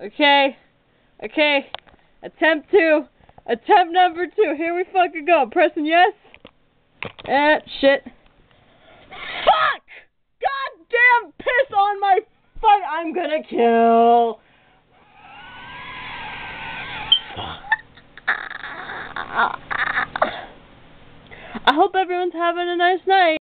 Okay. Okay. Attempt two. Attempt number two. Here we fucking go. Pressing yes. Eh, shit. Fuck! Goddamn piss on my fuck. I'm gonna kill. I hope everyone's having a nice night.